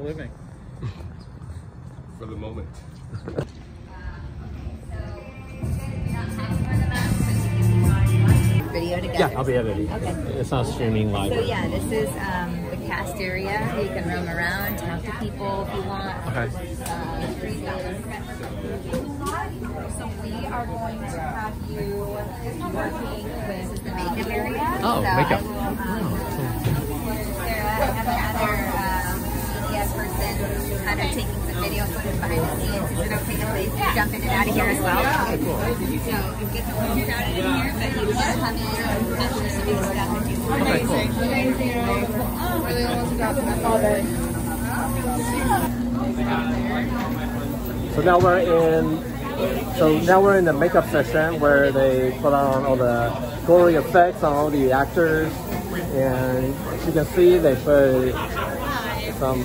living. For the moment. Video together. Yeah, I'll be editing. Okay. It's not streaming live. So yeah, this is um, the cast area. You can roam around, talk to people if you want. Okay. Uh, so we are going to have you working with the makeup area. Oh, so makeup. I will, um, Sarah, I have another um, media person kind of taking some video footage behind the scenes. Is it okay to please jump in and out of here as well? Okay, cool. So it gets a little crowded in here, but you can come in and touch some stuff if you want. Okay, cool. So now we're in. So now we're in the makeup section where they put on all the gory effects on all the actors, and as you can see, they put some.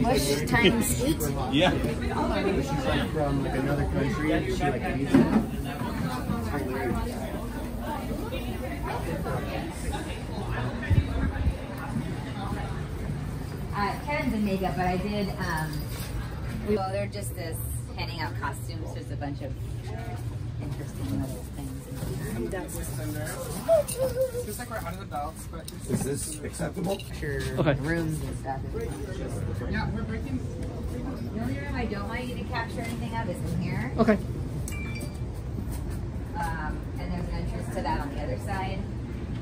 Mush times eight. Yeah. She's From like another country, and she like needs it. It's hilarious. Uh, in makeup, but I did. Um, well, they're just this handing out costumes. There's a bunch of interesting little things. In there. Like we're out of the belts, but Is this acceptable? Your Okay. rooms and stuff. yeah, we're breaking. The only room I don't want you to capture anything of is in here. Okay. Um, and there's an entrance to that on the other side.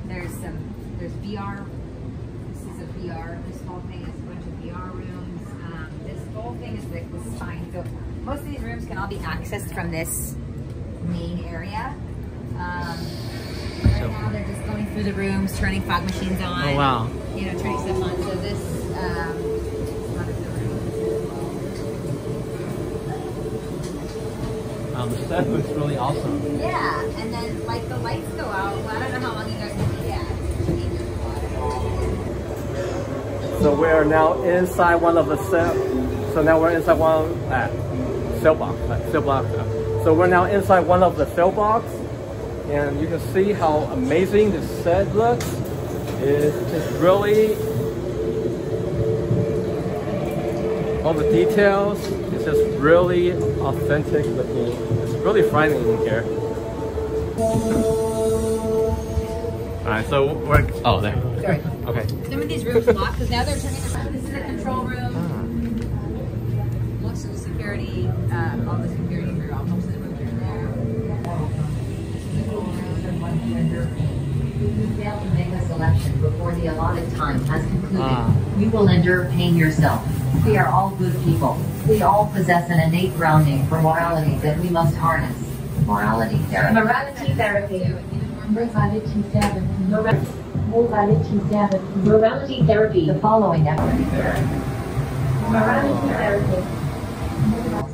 There's some, there's VR. This is a VR. This whole thing is a bunch of VR rooms. Um, this whole thing is like this fine. So most of these rooms can all be accessed from this main area. Um, right now they're just going through the rooms, turning fog machines on. Oh wow. You know, turning stuff on. So this, um, the rooms. Um, the set looks really awesome. Yeah, and then like the lights go out. Well, I don't know how long you guys will be at. So we are now inside one of the cell. So now we're inside one uh, cell box, uh, cell box. uh. So we're now inside one of the cell box, and you can see how amazing this set looks. It's just really all the details. It's just really authentic looking. It's really frightening in here. All right, so we're oh there. Sorry. Okay. Some of these rooms locked because now they're turning around. This is the control room. Most of the security, uh, all the security for all most of the rooms are there. This is the cool room. If you fail to make a selection before the allotted time has concluded, Ah. you will endure pain yourself. We are all good people. We all possess an innate grounding for morality that we must harness. Morality therapy. Morality therapy. Morality therapy. Mora- Morality therapy. Morality therapy. The following morality therapy. Morality therapy.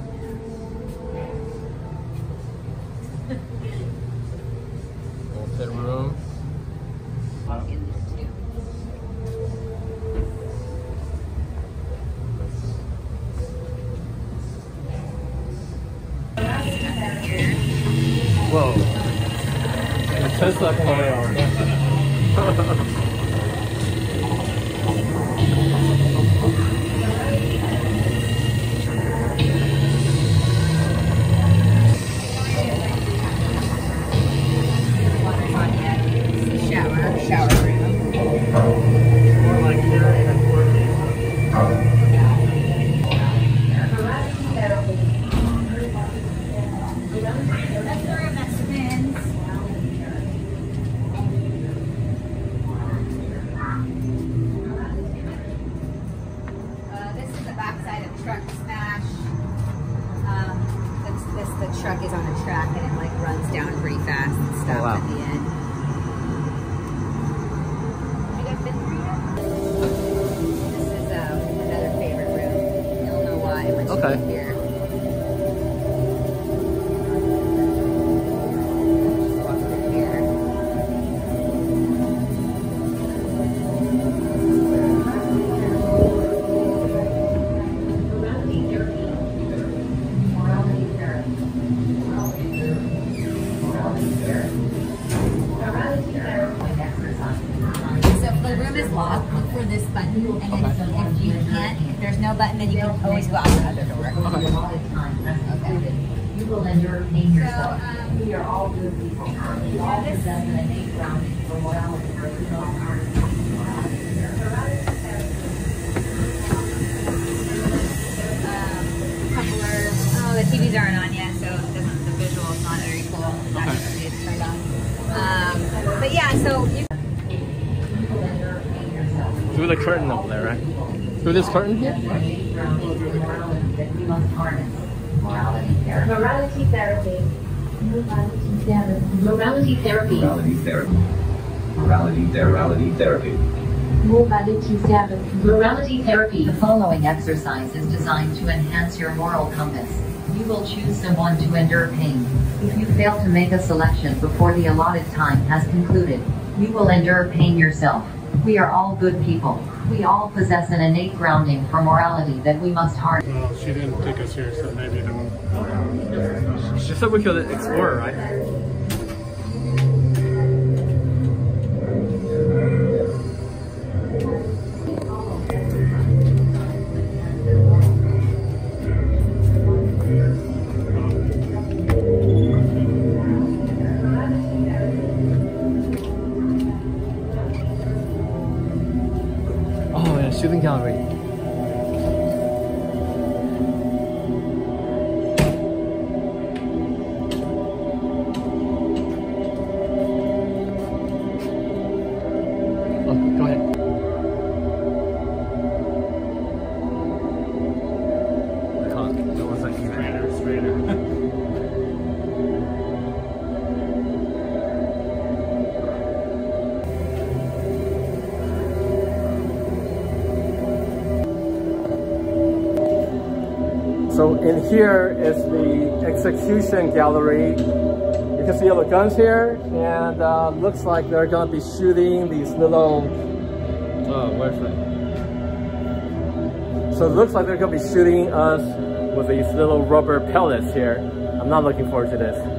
Fast and You will endure pain yourself. um, We are all good people. We all possess an innate grounding for morality that we must harness. Morality therapy. Um. Oh, the TVs aren't on yet, so doesn't, the visual's not very cool. Actually, it's turned on. Um, but yeah, so you You will endure pain yourself. Through the curtain over there, right? Through this curtain here? Innate morality that we must harness. Morality therapy. Morality therapy. Morality therapy. Morality therapy. Morality therapy. Morality morality therapy. Morality therapy. Morality therapy. The following exercise is designed to enhance your moral compass. You will choose someone to endure pain. If you fail to make a selection before the allotted time has concluded, you will endure pain yourself. We are all good people. We all possess an innate grounding for morality that we must harness. Well, she didn't take us here, so maybe don't. She said we could explore, right? Shooting gallery. Here is the execution gallery. You can see all the guns here, and uh, looks like they're gonna be shooting these little. Oh, where's it? So it looks like they're gonna be shooting us with these little rubber pellets here. I'm not looking forward to this.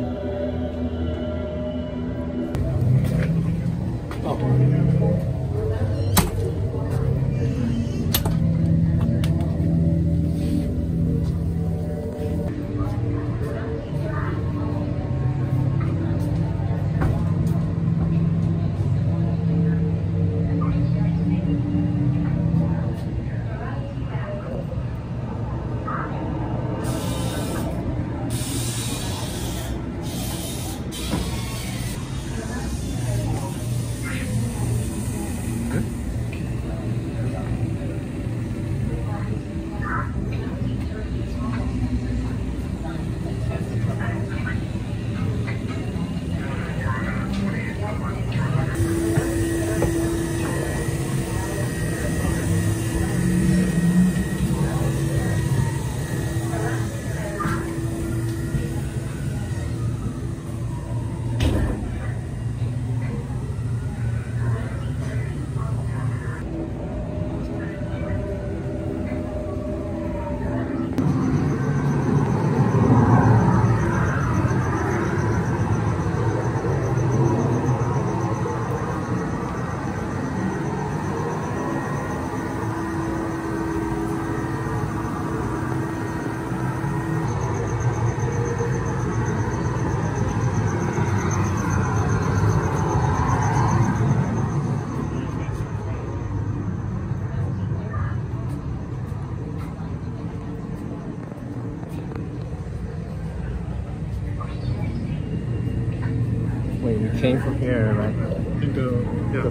Wait, you came from here, right? Into, yeah.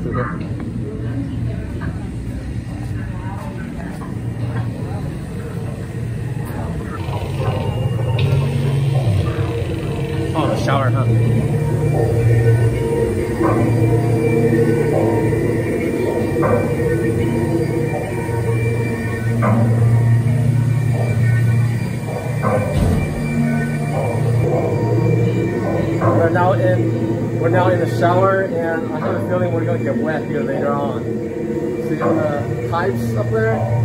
Oh, the shower, huh? Shower and I have a feeling we're gonna get wet here later on. See all the pipes up there?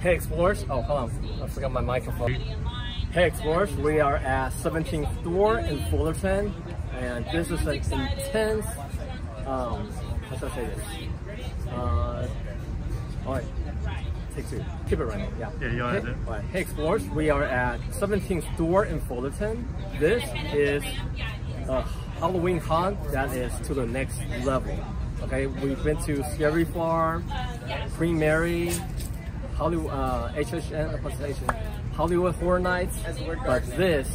Hey Explorers. Oh, hold on. I forgot my microphone. Hey Explorers, we are at 17th door in Fullerton, and this is an intense, um, how should I say this? Uh, alright, take two. Keep it running, yeah. Yeah, you hey, it? hey Explorers, we are at 17th door in Fullerton. This is a Halloween con that is to the next level. Okay, we've been to Scary Farm, Queen Mary, Hollywood, uh, HHN, what's? Hollywood Horror Nights, but this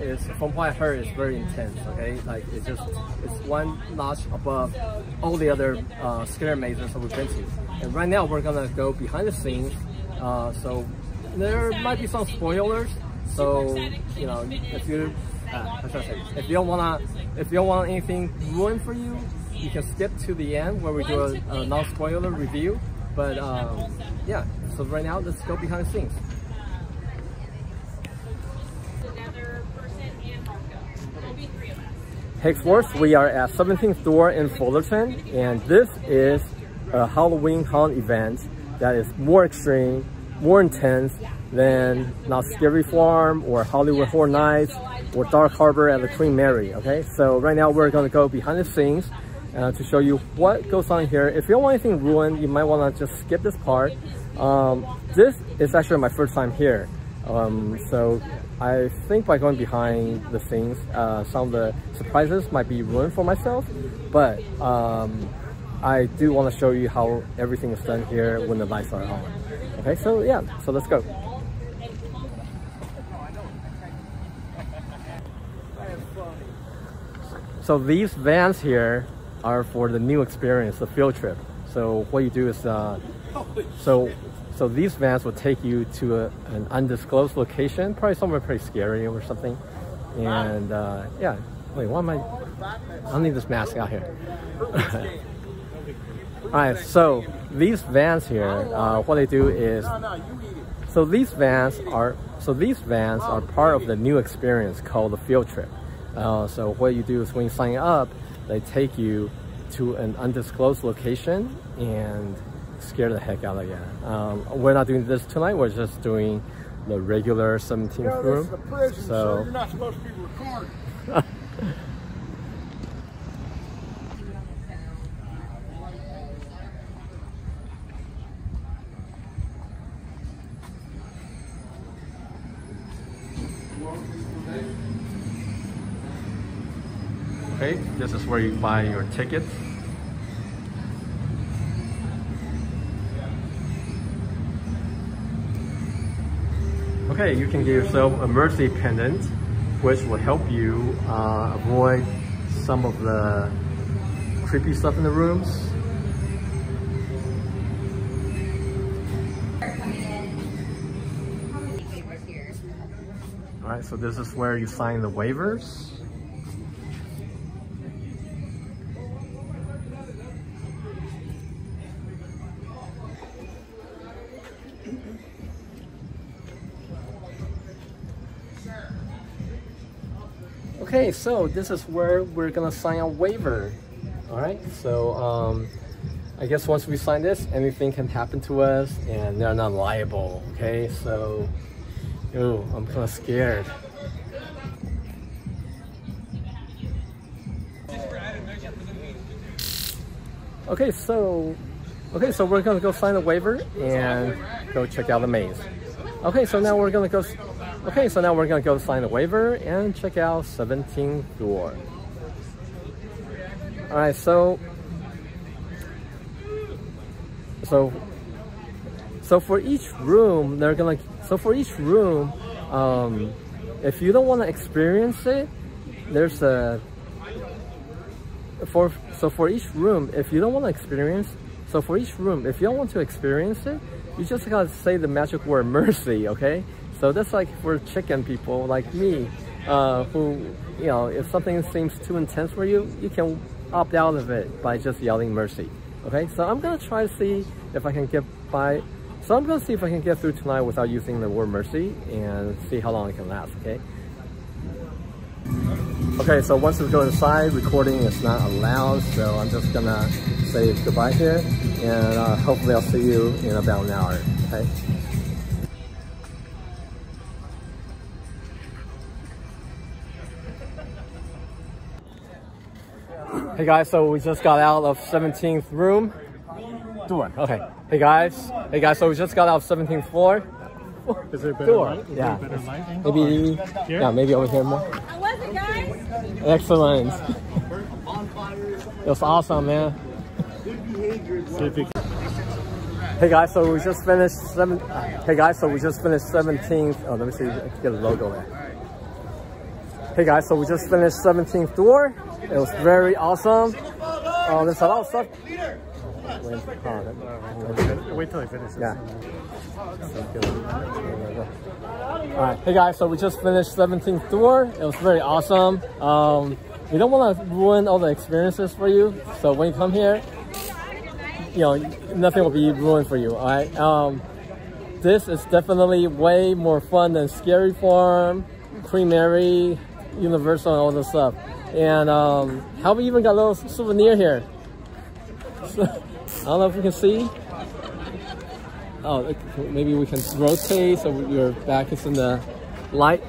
is, from what I heard, is very intense, okay? Like, it's just, it's one notch above all the other uh, scare mazes that we've been to. And right now, we're gonna go behind the scenes, uh, so there might be some spoilers, so, you know, if you, uh, say, if you don't wanna, if you don't want anything ruined for you, you can skip to the end where we do a, a non-spoiler review. But um, yeah, so right now let's go behind the scenes. Hexworth, we are at 17th door in Fullerton, and this is a Halloween Haunt event that is more extreme, more intense than Knott's Scary Farm or Hollywood Horror Nights or Dark Harbor at the Queen Mary, okay? So right now we're gonna go behind the scenes uh, to show you what goes on here. If you don't want anything ruined, you might want to just skip this part. Um, this is actually my first time here. Um, so I think by going behind the scenes, uh, some of the surprises might be ruined for myself, but um, I do want to show you how everything is done here when the lights are on. Okay, so yeah, so let's go. So these vans here are for the new experience, the field trip. So what you do is, uh, so so these vans will take you to a, an undisclosed location, probably somewhere pretty scary or something. And uh, yeah, wait, why am I? I don't need this mask out here. All right, so these vans here, uh, what they do is, so these vans are, so these vans are part of the new experience called the field trip. Uh, so what you do is when you sign up, they take you to an undisclosed location and scare the heck out of you. Um, we're not doing this tonight. We're just doing the regular 17th Yo, room. this is the prison, so sir. You're not supposed to be recording. okay, this where you buy your tickets. Okay, you can give yourself a mercy pendant, which will help you uh, avoid some of the creepy stuff in the rooms. All right, so this is where you sign the waivers. So this is where we're gonna sign a waiver. All right, so um, I guess once we sign this, anything can happen to us and they're not liable, okay? So, ew, I'm kind of scared. Okay, so, okay, so we're gonna go sign a waiver and go check out the maze. Okay, so now we're gonna go, okay, so now we're gonna go sign a waiver and check out 17th door. All right, so, so, so for each room, they're gonna, so for each room, um, if you don't want to experience it, there's a, for, so for each room, if you don't want to experience, so for each room, if you don't want to experience it, you just gotta say the magic word mercy, okay? So that's like for chicken people like me, uh, who, you know, if something seems too intense for you, you can opt out of it by just yelling mercy, okay? So I'm gonna try to see if I can get by, so I'm gonna see if I can get through tonight without using the word mercy and see how long it can last, okay? Okay, so once we go inside, recording is not allowed, so I'm just gonna say goodbye here, and uh, hopefully I'll see you in about an hour, okay? Hey guys, so we just got out of 17th room. Door. Okay. Hey guys. Hey guys, so we just got out of 17th floor. Is there better Door. light? Is Yeah. there better lighting? Maybe, yeah, maybe over here more. How was it, guys? Excellent. It was awesome, man. See if Hey guys, so we just finished seven. Hey guys, so we just finished 17th. Oh, let me see. Get a logo there. Hey guys, so we just finished 17th door. It was very awesome. Oh, there's a lot of stuff. Wait, oh, Wait till I finish this. yeah. Alright, hey guys, so we just finished 17th door. It was very awesome. Um, we don't want to ruin all the experiences for you. So when you come here, you know, nothing will be ruined for you, alright? Um, this is definitely way more fun than Scary Farm, Queen Mary, Universal, and all this stuff. And um, how we even got a little souvenir here. I don't know if you can see. Oh, maybe we can rotate so your back is in the light.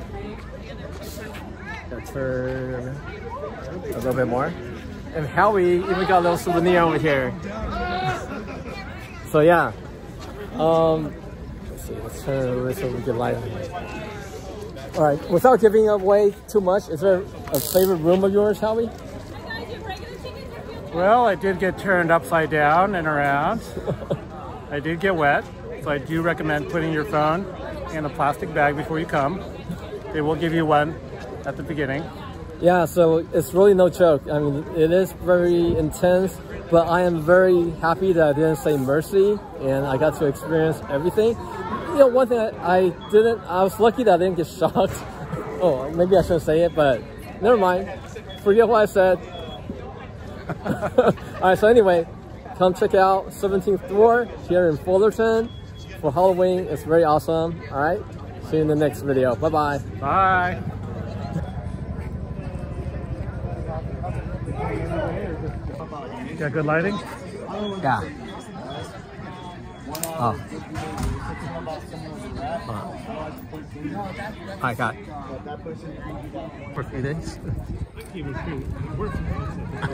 Turn a little bit more. And Howie even got a little souvenir over here. so yeah. Um, let's see, let's turn a little so we get light. All right, without giving away too much, is there a favorite room of yours, Howie? Well, I did get turned upside down and around. I did get wet, so I do recommend putting your phone in a plastic bag before you come. They will give you one at the beginning. Yeah, so it's really no joke. I mean, it is very intense, but I am very happy that I didn't say mercy and I got to experience everything. You know, one thing I, I didn't, I was lucky that I didn't get shocked. oh, maybe I shouldn't say it, but never mind. Forget what I said. All right, so anyway, come check out 17th door here in Fullerton for Halloween. It's very awesome. All right, see you in the next video. Bye-bye. Bye. Got good lighting? Yeah. Oh. Oh. I got for three days.